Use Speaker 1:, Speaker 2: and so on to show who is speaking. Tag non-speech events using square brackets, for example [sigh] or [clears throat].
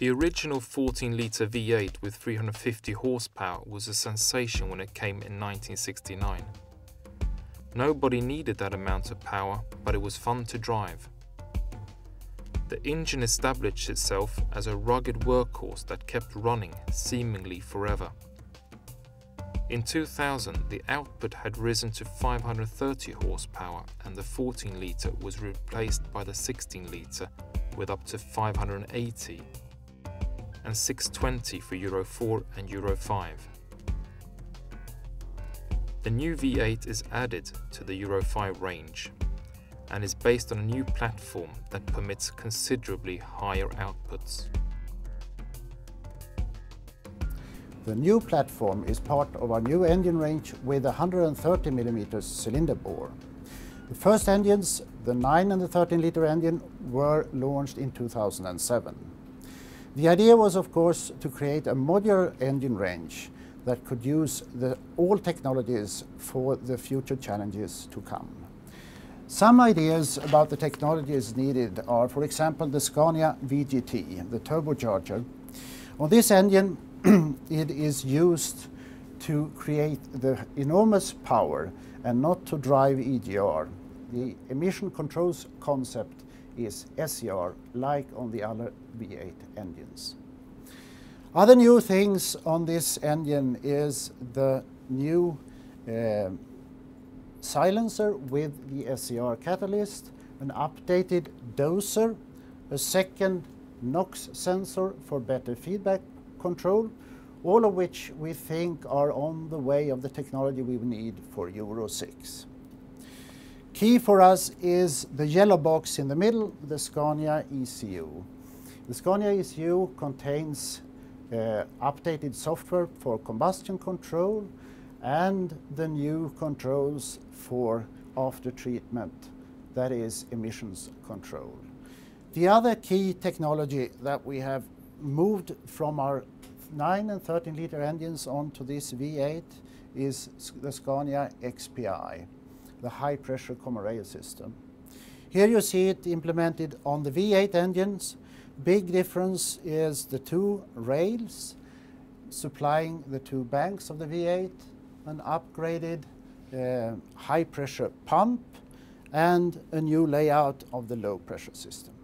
Speaker 1: The original 14 litre V8 with 350 horsepower was a sensation when it came in 1969. Nobody needed that amount of power, but it was fun to drive. The engine established itself as a rugged workhorse that kept running seemingly forever. In 2000, the output had risen to 530 horsepower and the 14 litre was replaced by the 16 litre with up to 580 and 620 for Euro 4 and Euro 5. The new V8 is added to the Euro 5 range and is based on a new platform that permits considerably higher outputs.
Speaker 2: The new platform is part of our new engine range with 130 mm cylinder bore. The first engines, the 9 and the 13 litre engine, were launched in 2007. The idea was, of course, to create a modular engine range that could use the, all technologies for the future challenges to come. Some ideas about the technologies needed are, for example, the Scania VGT, the turbocharger. On this engine, [clears throat] it is used to create the enormous power and not to drive EGR. The emission controls concept is SCR, like on the other V8 engines. Other new things on this engine is the new uh, silencer with the SCR catalyst, an updated doser, a second NOx sensor for better feedback control, all of which we think are on the way of the technology we need for Euro 6. Key for us is the yellow box in the middle, the Scania ECU. The Scania ECU contains uh, updated software for combustion control and the new controls for after treatment, that is emissions control. The other key technology that we have moved from our 9 and 13 liter engines onto this V8 is the Scania XPI the high pressure common rail system. Here you see it implemented on the V8 engines. Big difference is the two rails supplying the two banks of the V8, an upgraded uh, high pressure pump and a new layout of the low pressure system.